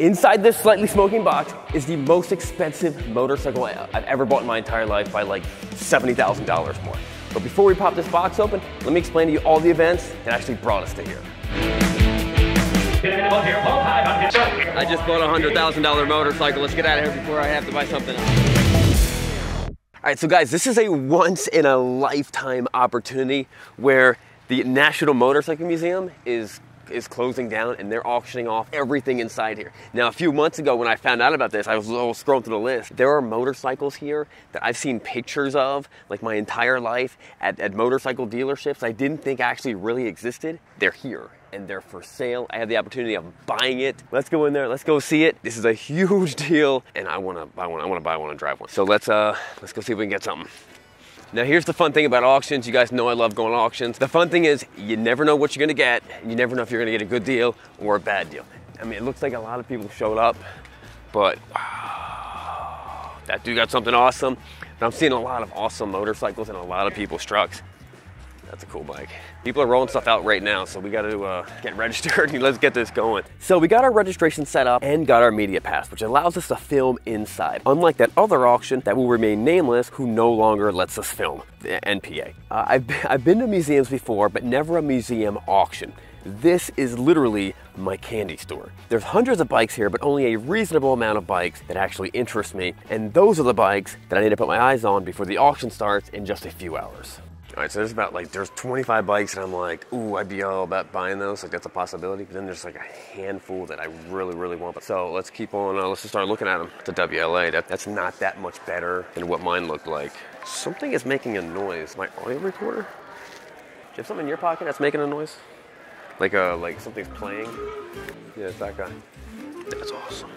Inside this slightly smoking box is the most expensive motorcycle I've ever bought in my entire life by like $70,000 more. But before we pop this box open, let me explain to you all the events that actually brought us to here. I just bought a $100,000 motorcycle. Let's get out of here before I have to buy something else. All right, so guys, this is a once in a lifetime opportunity where the National Motorcycle Museum is is closing down and they're auctioning off everything inside here. Now, a few months ago when I found out about this, I was scrolling through the list. There are motorcycles here that I've seen pictures of like my entire life at, at motorcycle dealerships I didn't think actually really existed. They're here and they're for sale. I have the opportunity of buying it. Let's go in there. Let's go see it. This is a huge deal, and I want to buy one. I want to buy one and drive one. So let's uh let's go see if we can get something. Now here's the fun thing about auctions. You guys know I love going to auctions. The fun thing is you never know what you're gonna get. You never know if you're gonna get a good deal or a bad deal. I mean, it looks like a lot of people showed up, but wow, that dude got something awesome. But I'm seeing a lot of awesome motorcycles and a lot of people's trucks. That's a cool bike. People are rolling stuff out right now, so we got to uh, get registered and let's get this going. So we got our registration set up and got our media pass, which allows us to film inside. Unlike that other auction that will remain nameless, who no longer lets us film, the NPA. Uh, I've, I've been to museums before, but never a museum auction. This is literally my candy store. There's hundreds of bikes here, but only a reasonable amount of bikes that actually interest me. And those are the bikes that I need to put my eyes on before the auction starts in just a few hours. All right, so there's about like, there's 25 bikes and I'm like, ooh, I'd be all about buying those. Like that's a possibility. But then there's like a handful that I really, really want. So let's keep on, uh, let's just start looking at them. The WLA, that, that's not that much better than what mine looked like. Something is making a noise. My audio recorder? Do you have something in your pocket that's making a noise? Like uh, like something's playing? Yeah, it's that guy. That's awesome.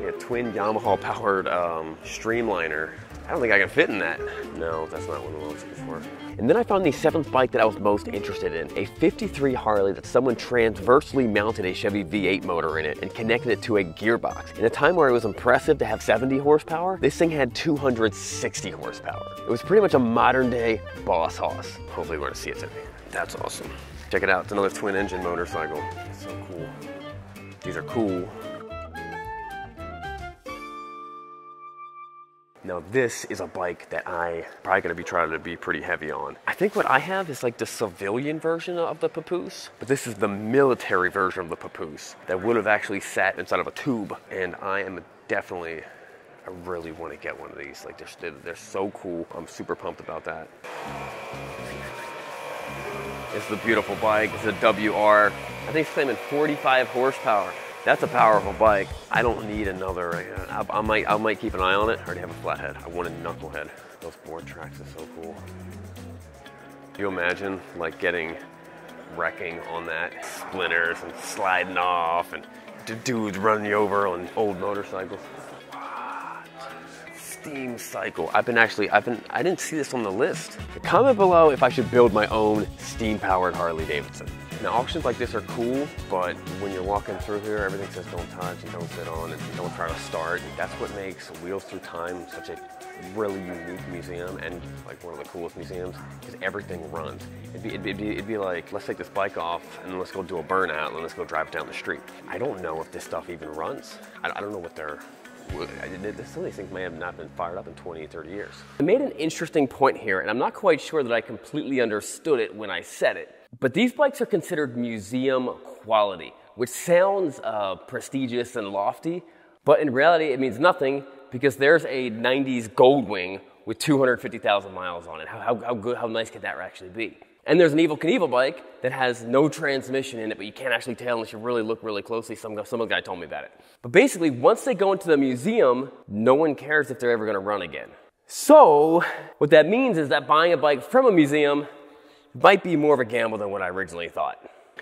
Yeah, twin Yamaha powered um, Streamliner I don't think I can fit in that. No, that's not what I was looking for. And then I found the seventh bike that I was most interested in, a 53 Harley that someone transversely mounted a Chevy V8 motor in it and connected it to a gearbox. In a time where it was impressive to have 70 horsepower, this thing had 260 horsepower. It was pretty much a modern day boss hoss. Hopefully we're gonna see it today. That's awesome. Check it out, it's another twin engine motorcycle. It's so cool. These are cool. Now this is a bike that I probably gonna be trying to be pretty heavy on. I think what I have is like the civilian version of the Papoose, but this is the military version of the Papoose that would have actually sat inside of a tube. And I am definitely, I really wanna get one of these. Like they're, they're so cool. I'm super pumped about that. It's the beautiful bike. It's a WR. I think it's claiming 45 horsepower. That's a powerful bike. I don't need another. Uh, I, I, might, I might keep an eye on it. I already have a flathead. I want a knucklehead. Those board tracks are so cool. Can you imagine like getting wrecking on that, splinters and sliding off, and dudes running you over on old motorcycles? Steam cycle. I've been actually, I've been, I didn't see this on the list. Comment below if I should build my own steam-powered Harley Davidson. Now auctions like this are cool, but when you're walking through here, everything says don't touch and don't sit on and don't try to start. And that's what makes Wheels Through Time such a really unique museum and like one of the coolest museums because everything runs. It'd be, it'd, be, it'd be like, let's take this bike off and let's go do a burnout and let's go drive down the street. I don't know if this stuff even runs. I, I don't know what they're some of these things may have not been fired up in 20, 30 years. I made an interesting point here, and I'm not quite sure that I completely understood it when I said it. But these bikes are considered museum quality, which sounds uh, prestigious and lofty, but in reality it means nothing because there's a 90s Goldwing with 250,000 miles on it. How, how, how, good, how nice could that actually be? And there's an Evel Knievel bike that has no transmission in it, but you can't actually tell unless you really look really closely. Some, some guy told me about it. But basically, once they go into the museum, no one cares if they're ever going to run again. So, what that means is that buying a bike from a museum might be more of a gamble than what I originally thought.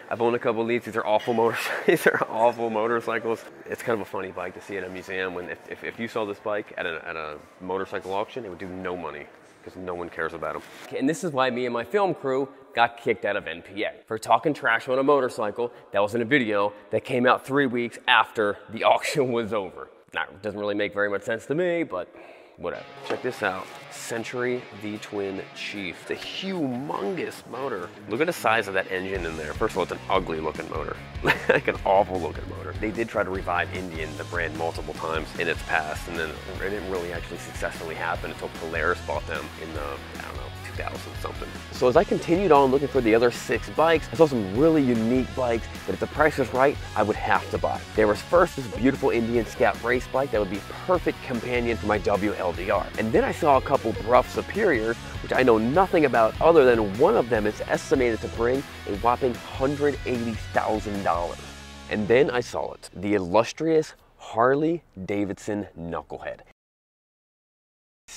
I've owned a couple of these. These are awful motorcycles. these are awful motorcycles. It's kind of a funny bike to see at a museum. When if, if, if you saw this bike at a, at a motorcycle auction, it would do no money because no one cares about them. And this is why me and my film crew got kicked out of NPA for talking trash on a motorcycle that was in a video that came out three weeks after the auction was over. That doesn't really make very much sense to me, but whatever. Check this out. Century V-Twin Chief, the humongous motor. Look at the size of that engine in there. First of all, it's an ugly looking motor, like an awful looking motor. They did try to revive Indian, the brand, multiple times in its past, and then it didn't really actually successfully happen until Polaris bought them in the, I don't know, 2000 something. So as I continued on looking for the other six bikes, I saw some really unique bikes that if the price was right, I would have to buy. There was first this beautiful Indian Scout race bike that would be perfect companion for my WLDR. And then I saw a couple Brough Superiors, which I know nothing about other than one of them is estimated to bring a whopping $180,000. And then I saw it, the illustrious Harley Davidson Knucklehead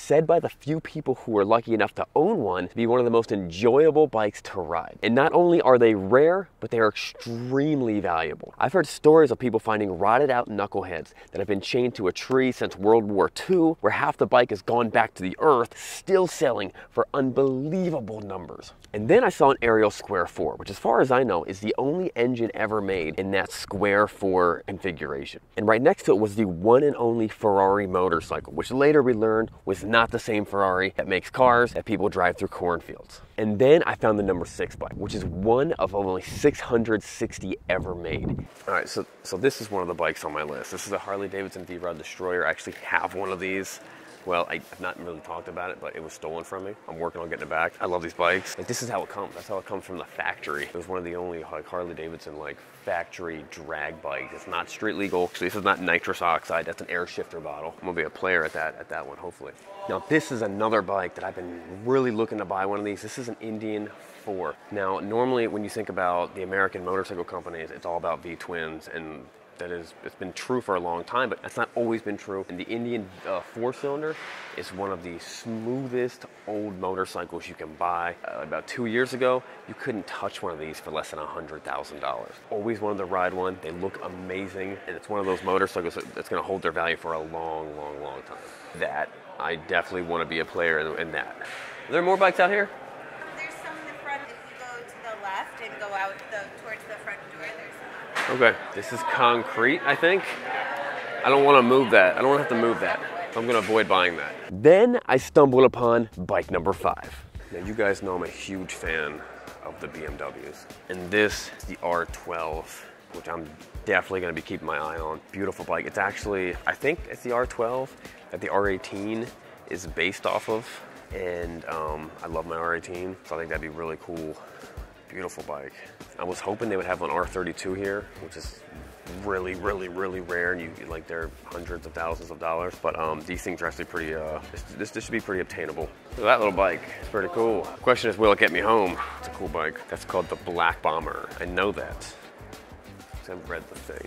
said by the few people who were lucky enough to own one to be one of the most enjoyable bikes to ride. And not only are they rare, but they are extremely valuable. I've heard stories of people finding rotted out knuckleheads that have been chained to a tree since World War II, where half the bike has gone back to the earth, still selling for unbelievable numbers. And then I saw an Ariel Square 4, which as far as I know is the only engine ever made in that Square 4 configuration. And right next to it was the one and only Ferrari motorcycle, which later we learned was not the same Ferrari that makes cars that people drive through cornfields. And then I found the number six bike, which is one of only 660 ever made. All right, so, so this is one of the bikes on my list. This is a Harley Davidson V-Rod Destroyer. I actually have one of these. Well, I've not really talked about it, but it was stolen from me. I'm working on getting it back. I love these bikes. Like this is how it comes. That's how it comes from the factory. It was one of the only like Harley Davidson like factory drag bikes. It's not street legal. Actually, this is not nitrous oxide. That's an air shifter bottle. I'm gonna be a player at that at that one, hopefully. Now this is another bike that I've been really looking to buy one of these. This is an Indian 4. Now, normally when you think about the American motorcycle companies, it's all about V-twins and that is it's been true for a long time but that's not always been true. And the indian uh, four cylinder is one of the smoothest old motorcycles you can buy. Uh, about two years ago you couldn't touch one of these for less than a hundred thousand dollars. Always wanted to ride one. They look amazing and it's one of those motorcycles that's going to hold their value for a long long long time. That i definitely want to be a player in, in that. Are there more bikes out here There's some in the front. If you go to the left and go out the, towards the front door, there's Okay, this is concrete, I think. I don't want to move that. I don't want to have to move that. I'm going to avoid buying that. Then I stumbled upon bike number five. Now, you guys know I'm a huge fan of the BMWs. And this is the R12, which I'm definitely going to be keeping my eye on. Beautiful bike. It's actually, I think it's the R12 that the R18 is based off of. And um, I love my R18, so I think that'd be really cool Beautiful bike. I was hoping they would have an R32 here, which is really, really, really rare, and you like they're hundreds of thousands of dollars. But um, these things are actually pretty. Uh, this, this should be pretty obtainable. That little bike is pretty cool. Question is, will it get me home? It's a cool bike. That's called the Black Bomber. I know that. I've read the thing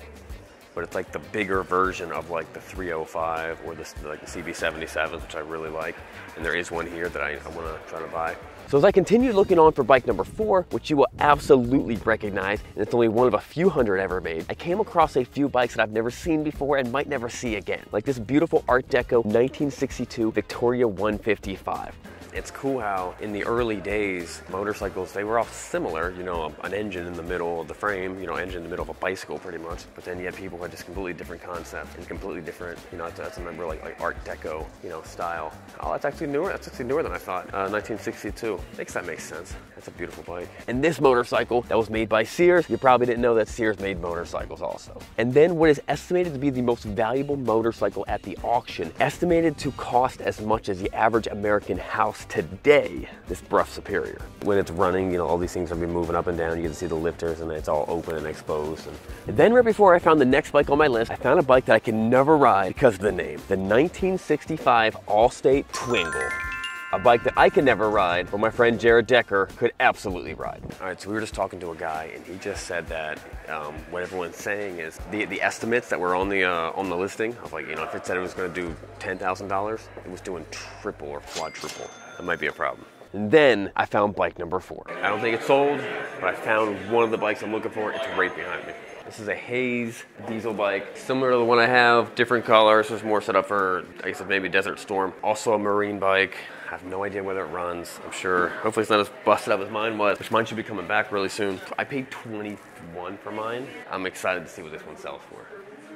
but it's like the bigger version of like the 305 or the, like the CB77, which I really like. And there is one here that I, I want to try to buy. So as I continued looking on for bike number four, which you will absolutely recognize, and it's only one of a few hundred ever made, I came across a few bikes that I've never seen before and might never see again, like this beautiful Art Deco 1962 Victoria 155 it's cool how in the early days, motorcycles, they were all similar, you know, an engine in the middle of the frame, you know, engine in the middle of a bicycle pretty much. But then you had people who had just completely different concepts and completely different, you know, that's, a really like Art Deco, you know, style. Oh, that's actually newer. That's actually newer than I thought. Uh, 1962. Makes that makes sense. That's a beautiful bike. And this motorcycle that was made by Sears, you probably didn't know that Sears made motorcycles also. And then what is estimated to be the most valuable motorcycle at the auction, estimated to cost as much as the average American house today, this Brough Superior. When it's running, you know, all these things are be moving up and down. You can see the lifters and it's all open and exposed. And then right before I found the next bike on my list, I found a bike that I can never ride because of the name. The 1965 Allstate Twingle a bike that I can never ride, but my friend Jared Decker could absolutely ride. All right, so we were just talking to a guy, and he just said that um, what everyone's saying is the the estimates that were on the uh, on the listing of like you know if it said it was going to do ten thousand dollars, it was doing triple or quadruple. That might be a problem. And then I found bike number four. I don't think it's sold, but I found one of the bikes I'm looking for. It's right behind me. This is a Hayes diesel bike, similar to the one I have, different colors. There's more set up for, I guess, maybe Desert Storm. Also a marine bike. I have no idea whether it runs. I'm sure. Hopefully, it's not as busted up as mine was, which mine should be coming back really soon. I paid 21 for mine. I'm excited to see what this one sells for.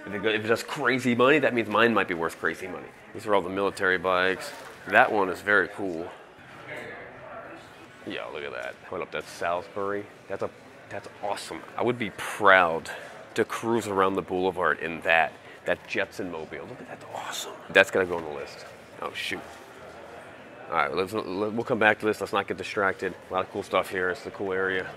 If it, if it does crazy money, that means mine might be worth crazy money. These are all the military bikes. That one is very cool. Yeah, look at that. Put up that Salsbury. That's a that's awesome. I would be proud to cruise around the boulevard in that. That Jetson mobile. Look at that. That's awesome. That's gonna go on the list. Oh shoot. All right, let's, let- we'll come back to this. Let's not get distracted. A lot of cool stuff here. It's the cool area.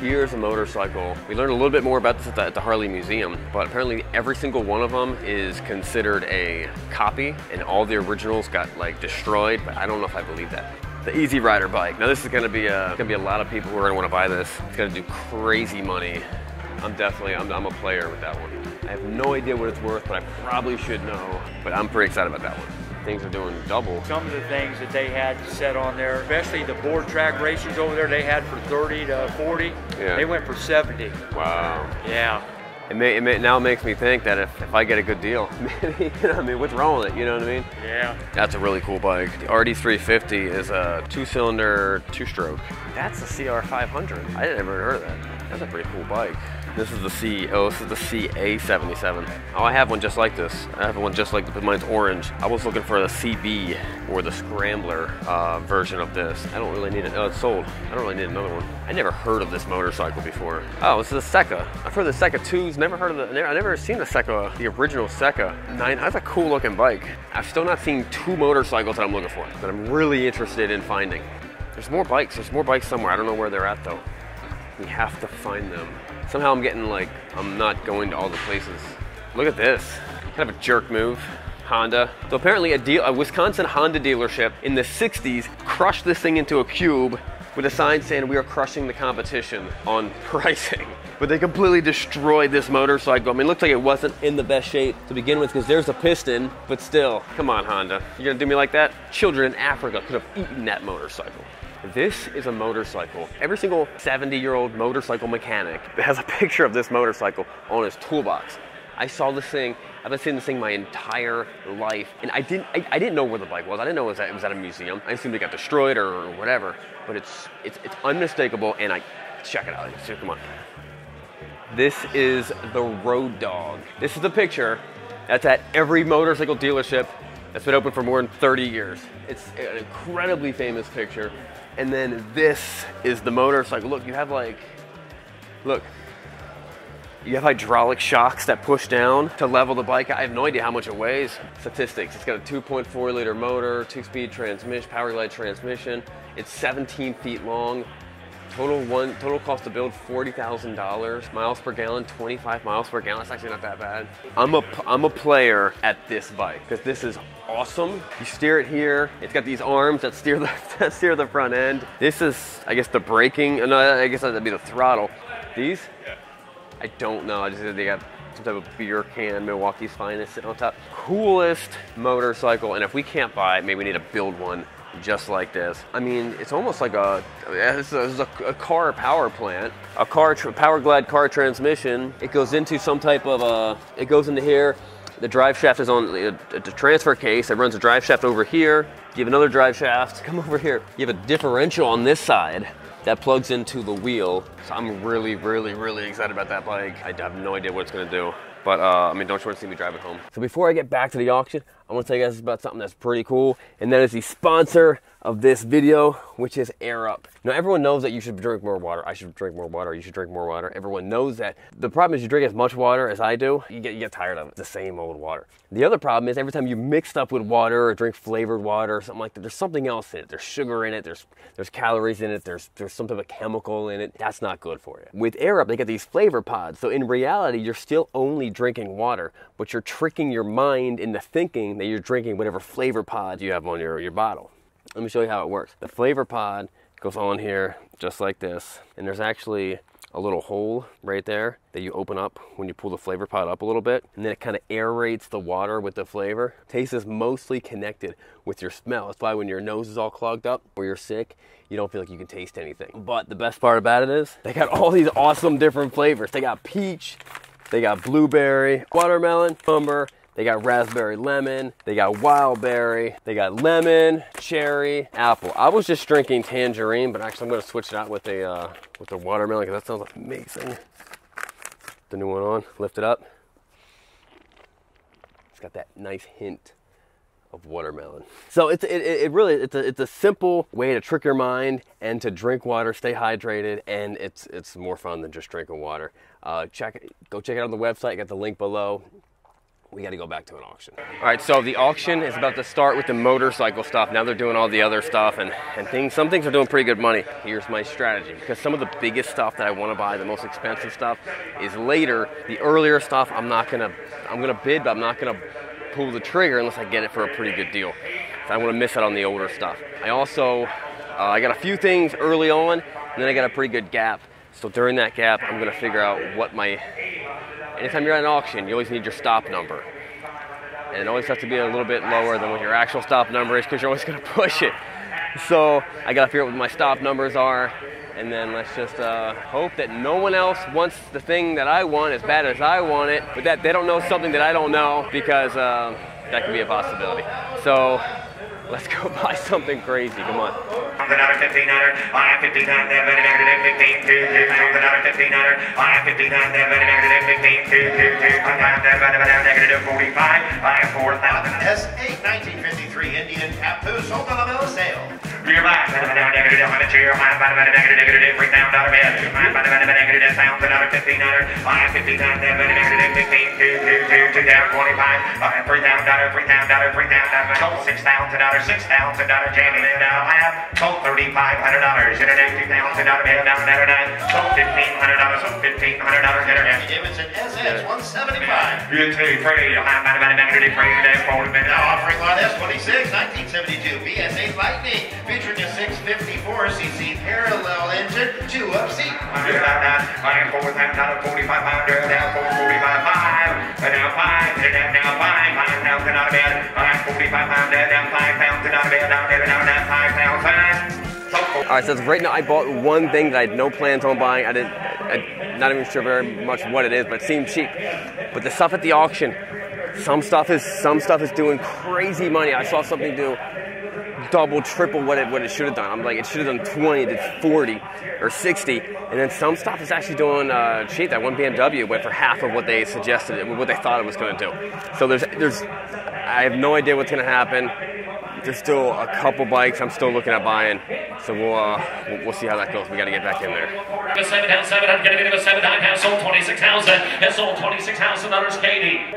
Here's a motorcycle. We learned a little bit more about this at the, at the Harley Museum, but apparently every single one of them is considered a copy, and all the originals got like destroyed. But I don't know if I believe that. The Easy Rider bike. Now this is to be a, to be a lot of people who are want to buy this. It's to do crazy money. I'm definitely I'm, I'm a player with that one. I have no idea what it's worth, but I probably should know. But I'm pretty excited about that one. Things are doing double. Some of the things that they had set on there, especially the board track races over there, they had for 30 to 40. Yeah. They went for 70. Wow. Yeah. It, may, it may, now makes me think that if, if I get a good deal, maybe, you know, I mean, what's wrong with it? You know what I mean? Yeah. That's a really cool bike. The RD350 is a two-cylinder, two-stroke. That's a CR500. I didn't ever heard of that. That's a pretty cool bike. This is the C. Oh, this is the CA77. Oh, I have one just like this. I have one just like, but mine's orange. I was looking for the CB or the Scrambler uh, version of this. I don't really need it. Oh, it's sold. I don't really need another one. I never heard of this motorcycle before. Oh, this is a Seca. I've heard of the Seca 2s. Never heard of the. I never seen the Seca, the original Seca. Nine. That's a cool looking bike. I've still not seen two motorcycles that I'm looking for that I'm really interested in finding. There's more bikes. There's more bikes somewhere. I don't know where they're at though. We have to find them. Somehow I'm getting like, I'm not going to all the places. Look at this. Kind of a jerk move. Honda. So apparently a, deal, a Wisconsin Honda dealership in the 60s crushed this thing into a cube with a sign saying we are crushing the competition on pricing. But they completely destroyed this motorcycle. I mean, it looks like it wasn't in the best shape to begin with because there's a piston, but still, come on Honda. You're gonna do me like that? Children in Africa could have eaten that motorcycle. This is a motorcycle. Every single 70 year old motorcycle mechanic has a picture of this motorcycle on his toolbox. I saw this thing, I've been seeing this thing my entire life, and I didn't, I, I didn't know where the bike was. I didn't know it was, at, it was at a museum. I assumed it got destroyed or, or whatever, but it's, it's, it's unmistakable, and I, check it out. So, Come on. This is the Road Dog. This is the picture that's at every motorcycle dealership that's been open for more than 30 years. It's an incredibly famous picture. And then this is the motorcycle. Look, you have like, look, you have hydraulic shocks that push down to level the bike. I have no idea how much it weighs. Statistics, it's got a 2.4 liter motor, two speed transmission, power glide transmission. It's 17 feet long. Total one total cost to build forty thousand dollars. Miles per gallon, twenty five miles per gallon. It's actually not that bad. I'm a I'm a player at this bike because this is awesome. You steer it here. It's got these arms that steer the that steer the front end. This is I guess the braking. Uh, no, I guess that'd be the throttle. These, I don't know. I just they got some type of beer can, Milwaukee's finest sitting on top. Coolest motorcycle. And if we can't buy it, maybe we need to build one just like this. I mean, it's almost like a it's a, it's a, a car power plant, a car tr- power glide car transmission. It goes into some type of a. It goes into here. The drive shaft is on the, the transfer case. It runs a drive shaft over here. You have another drive shaft. Come over here. You have a differential on this side that plugs into the wheel. So I'm really, really, really excited about that bike. I have no idea what it's gonna do. But uh, I mean, don't you want to see me drive it home? So before I get back to the auction, I want to tell you guys about something that's pretty cool, and that is the sponsor of this video, which is Air Up. Now everyone knows that you should drink more water. I should drink more water. You should drink more water. Everyone knows that. The problem is you drink as much water as I do, you get you get tired of it. The same old water. The other problem is every time you mix up with water or drink flavored water or something like that, there's something else in it. There's sugar in it. There's there's calories in it. There's there's some type of chemical in it. That's not good for you. With Air Up, they get these flavor pods. So in reality, you're still only drinking water, but you're tricking your mind into thinking that you're drinking whatever flavor pod you have on your, your bottle. Let me show you how it works. The flavor pod goes on here just like this, and there's actually a little hole right there that you open up when you pull the flavor pot up a little bit, and then it kind of aerates the water with the flavor. Taste is mostly connected with your smell. That's why when your nose is all clogged up or you're sick, you don't feel like you can taste anything. But the best part about it is they got all these awesome different flavors. They got peach, they got blueberry, watermelon, umber, they got raspberry lemon, they got wild berry, they got lemon, cherry, apple. I was just drinking tangerine, but actually I'm gonna switch it out with a uh, with the watermelon because that sounds amazing. The new one on, lift it up. It's got that nice hint of watermelon. So it's it, it really it's a it's a simple way to trick your mind and to drink water, stay hydrated, and it's it's more fun than just drinking water. Uh, check go check it out on the website. Got the link below we got to go back to an auction. All right, so the auction is about to start with the motorcycle stuff. Now they're doing all the other stuff, and, and things. Some things are doing pretty good money. Here's my strategy because some of the biggest stuff that I want to buy, the most expensive stuff, is later. The earlier stuff, I'm not gonna, I'm gonna bid, but I'm not gonna pull the trigger unless I get it for a pretty good deal. So I want to miss out on the older stuff. I also, uh, I got a few things early on, and then I got a pretty good gap. So during that gap, I'm gonna figure out what my anytime you're at an auction, you always need your stop number. And it always has to be a little bit lower than what your actual stop number is because you're always going to push it. So I got to figure out what my stop numbers are. And then let's just uh, hope that no one else wants the thing that I want as bad as I want it, but that they don't know something that I don't know because uh, that could be a possibility. So Let's go buy something crazy. Come on. Another 1500. I have 15 times that very negative 15 2 2 another 1500. I have 15 times that very negative 15 2 2 2 times that very negative 45. I have 4000. S8 1953 Indian Papoose sold on the bill sale. Your mind, negative, I'm a cheer, mind, negative, negative, down, dollar bed. Your mind, negative, sounds another 1500. I have 15 times that very negative 15 2 2 2 2 down 25. I have 3000 dollar, 3000 dollar, 3000 dollar, 6000 dollar dollars, six thousand dollar jamming in now. I have sold thirty five hundred dollars. Internet two thousand dollar bill down dollars. Sold fifteen hundred dollars. Internet. Davidson SS one seventy five. You too free. I'm not about to free today. Forty minutes. Now offering lot S twenty six, nineteen seventy two BSA Lightning, featuring a six fifty four cc parallel engine, two up seat. I am four thousand dollar forty five hundred. Now four forty five five. Now five. Now five. Five thousand dollar bed. I'm forty five hundred. Now five. All right, so right now I bought one thing that I had no plans on buying. I didn't, I'm not even sure very much what it is, but it seemed cheap. But the stuff at the auction, some stuff is some stuff is doing crazy money. I saw something do double, triple what it what it should have done. I'm like, it should have done 20, it did 40 or 60, and then some stuff is actually doing uh, cheap. That one BMW went for half of what they suggested, what they thought it was going to do. So there's there's, I have no idea what's going to happen there's still a couple bikes I'm still looking at buying. So we'll uh, we'll, see how that goes. We got to get back in there.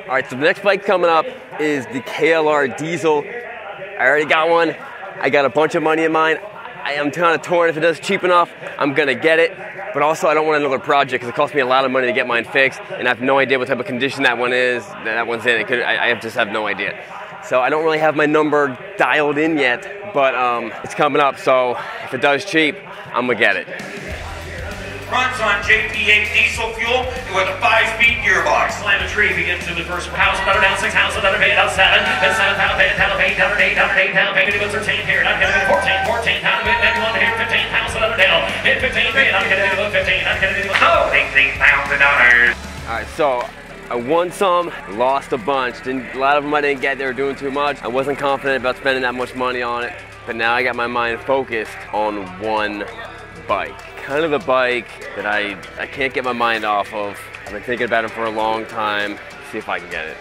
All right. So the next bike coming up is the KLR Diesel. I already got one. I got a bunch of money in mine. I am kind of torn if it does cheap enough. I'm gonna get it, but also I don't want another project because it cost me a lot of money to get mine fixed, and I have no idea what type of condition that one is. That one's in. It could. I, I just have no idea. So I don't really have my number dialed in yet, but um, it's coming up. So if it does cheap, I'm gonna get it. Runs on JP8 diesel fuel with a five-speed gearbox. Slam a tree begins in the first house, better down six house, another pay down seven, and seven pound pay, down eight, down eight, down eight, down pay, it was thirteen here, I'm getting 14, 14 pound bit, then one here, 15 pounds, another down, hit 15 pay, I'm getting 15, I'm getting oh, 18 thousand dollars. All right, so I won some, lost a bunch. Didn't, a lot of them I didn't get. They were doing too much. I wasn't confident about spending that much money on it. But now I got my mind focused on one bike. Kind of the bike that I, I can't get my mind off of. I've been thinking about it for a long time. See if I can get it.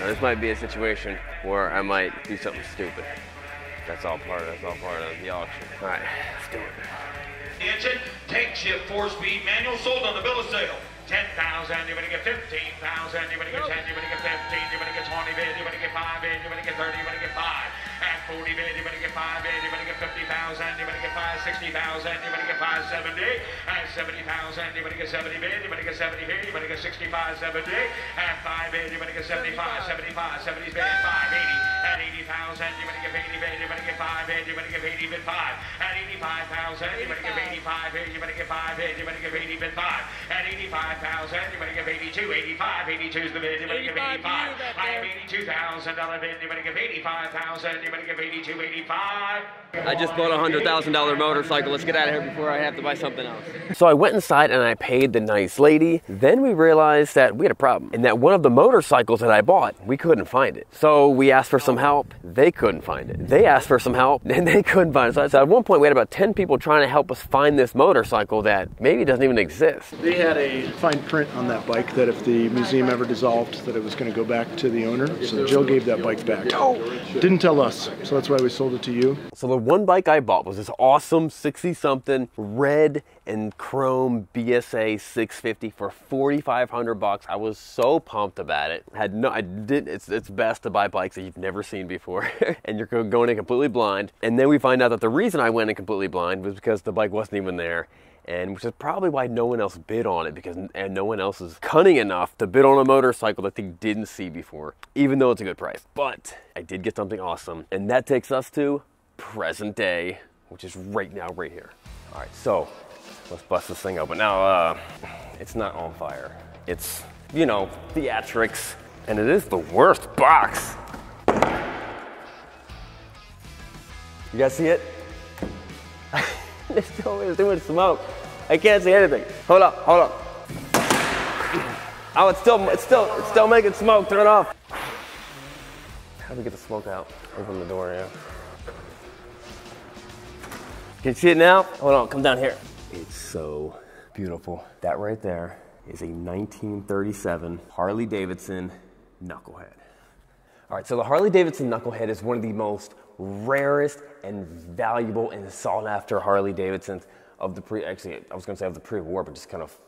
Now this might be a situation where I might do something stupid. That's all part of, that's all part of the auction. All right, let's do it. Engine, take shift, four-speed manual, sold on the bill of sale. 10,000, you're going to get 15,000, you're going to get 10, you're going to get 15, you're going to get 20 bid, you're going to get 5 bid, you're going to get 30, you're going to get 5. At 40 bid, you're gonna get 5 bid, you're gonna get 50,000, you're gonna get 5, 60,000, you're get 5, 70. At 70,000, you're gonna get 70 bid, you're gonna get 70 bid, you're gonna get 65, 70. At 5 bid, you're get 75, 75, 70's bid, 5, 80. At 80,000, you're gonna get 80 bid, you're gonna get 5 bid, you're gonna get 80 bid, 5. At 85,000, you're gonna get 85 bid, you're gonna get 5 bid, you're gonna get 80 bid, 5. At 85,000, you're gonna give 82, 85, 82's the bid, you're gonna give 85. I have $82,000 bid, you're gonna give 85,000, you're gonna give 82, 85. I just bought a hundred thousand dollar motorcycle. Let's get out of here before I have to buy something else. So I went inside and I paid the nice lady. Then we realized that we had a problem and that one of the motorcycles that I bought, we couldn't find it. So we asked for some help. They couldn't find it. They asked for some help and they couldn't find it. So at one point we had about 10 people trying to help us find this motorcycle that maybe doesn't even exist. They had a fine print on that bike that if the museum ever dissolved, that it was going to go back to the owner. So Jill gave that bike back. Didn't tell us, so that's why we sold it to you. So the one bike I bought was this awesome 60 something red and chrome BSA 650 for 4500 bucks. I was so pumped about it. Had no I didn't. it's it's best to buy bikes that you've never seen before and you're going in completely blind. And then we find out that the reason I went in completely blind was because the bike wasn't even there and which is probably why no one else bid on it because and no one else is cunning enough to bid on a motorcycle that they didn't see before even though it's a good price but i did get something awesome and that takes us to present day which is right now right here all right so let's bust this thing open now uh, it's not on fire it's you know theatrics and it is the worst box you guys see it it's still doing smoke. I can't see anything. Hold up, hold up. Oh, it's still, it's still, it's still making smoke. Turn it off. How do we get the smoke out? Open the door, yeah. Can you see it now? Hold on, come down here. So beautiful. That right there is a 1937 Harley Davidson Knucklehead. All right, so the Harley Davidson Knucklehead is one of the most rarest and valuable and sought after Harley Davidsons of the pre, actually, I was gonna say of the pre war, but just kind of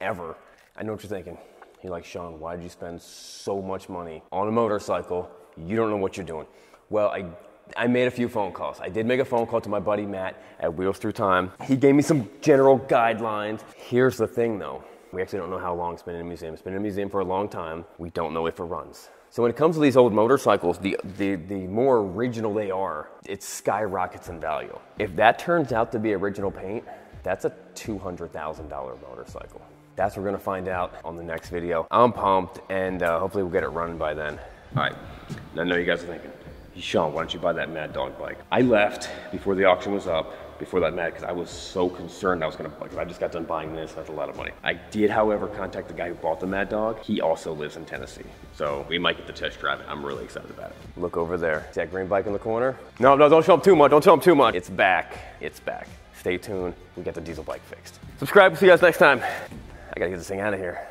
ever. I know what you're thinking. You're like, Sean, why did you spend so much money on a motorcycle? You don't know what you're doing. Well, I, I made a few phone calls. I did make a phone call to my buddy Matt at Wheels Through Time. He gave me some general guidelines. Here's the thing though. We actually don't know how long it's been in a museum. It's been in a museum for a long time. We don't know if it runs. So when it comes to these old motorcycles, the, the, the more original they are, it skyrockets in value. If that turns out to be original paint, that's a $200,000 motorcycle. That's what we're gonna find out on the next video. I'm pumped and uh, hopefully we'll get it running by then. All right, I know you guys are thinking, Sean, why don't you buy that Mad Dog bike? I left before the auction was up, before that Mad, because I was so concerned I was gonna, because I just got done buying this, that's a lot of money. I did, however, contact the guy who bought the Mad Dog. He also lives in Tennessee, so we might get to test drive it. I'm really excited about it. Look over there. See that green bike in the corner? No, no, don't show him too much, don't show him too much. It's back, it's back. Stay tuned, we get the diesel bike fixed. Subscribe, see you guys next time. I gotta get this thing out of here.